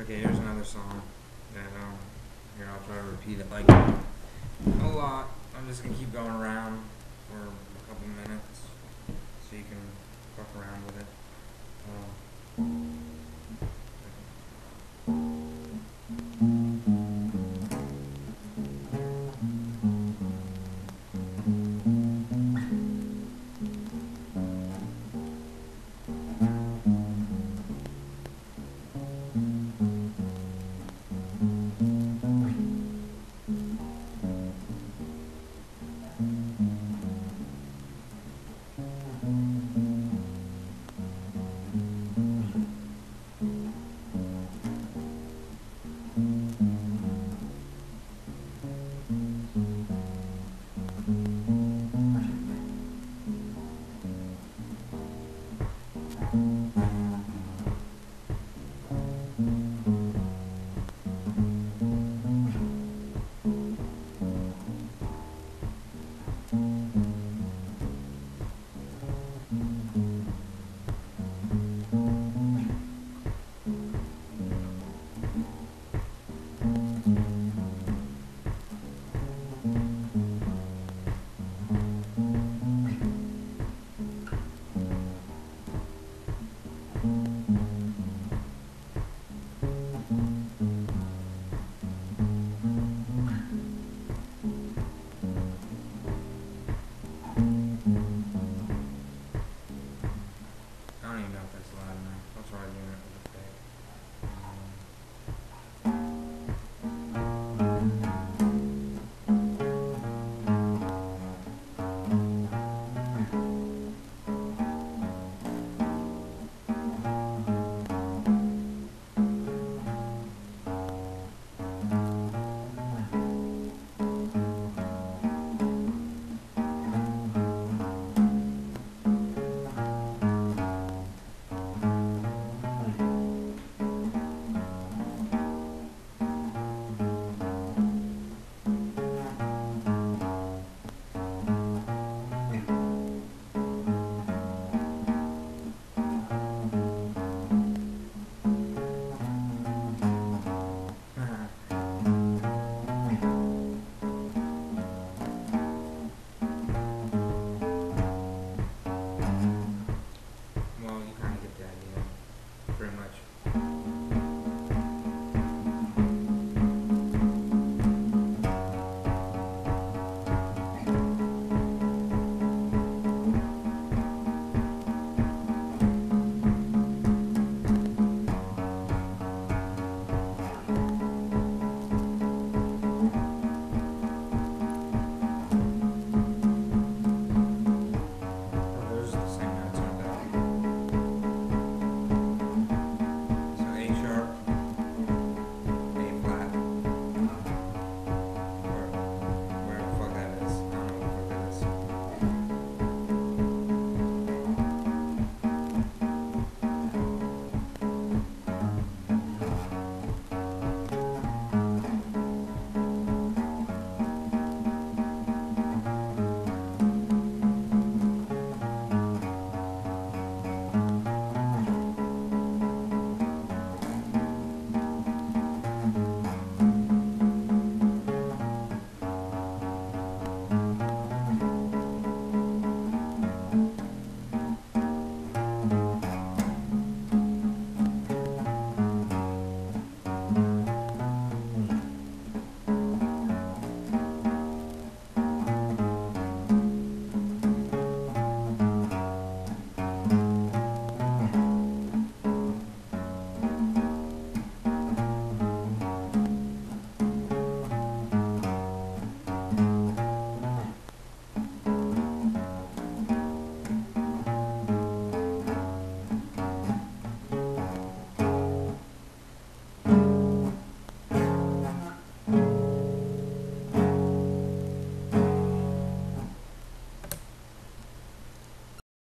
Okay, here's another song that um here I'll try to repeat it like a lot. I'm just gonna keep going around